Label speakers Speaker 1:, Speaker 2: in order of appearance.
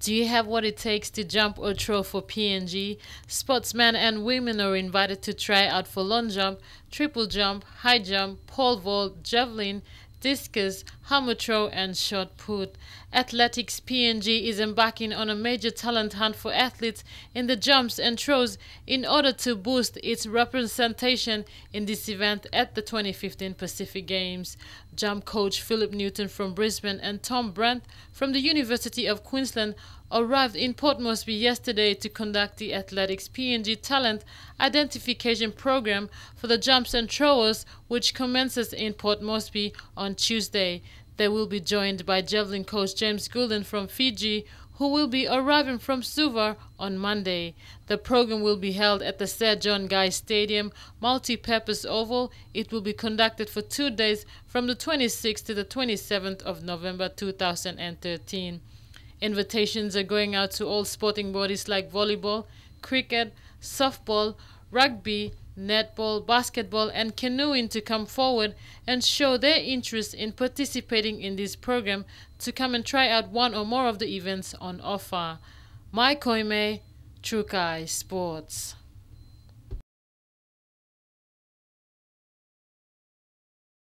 Speaker 1: Do you have what it takes to jump or throw for PNG? Sportsmen and women are invited to try out for long jump, triple jump, high jump, pole vault, javelin, discus, hammer throw, and shot put. Athletics PNG is embarking on a major talent hunt for athletes in the jumps and throws in order to boost its representation in this event at the 2015 Pacific Games. Jump coach Philip Newton from Brisbane and Tom Brent from the University of Queensland arrived in Port Moresby yesterday to conduct the Athletics PNG Talent Identification Program for the jumps and throwers, which commences in Port Moresby on Tuesday. They will be joined by javelin coach James Goulden from Fiji, who will be arriving from Suva on Monday. The program will be held at the Sir John Guise Stadium multi-purpose oval. It will be conducted for two days from the 26th to the 27th of November 2013. Invitations are going out to all sporting bodies like volleyball, cricket, softball, rugby, netball, basketball, and canoeing to come forward and show their interest in participating in this program to come and try out one or more of the events on offer. Mai Koime, Trukai Sports.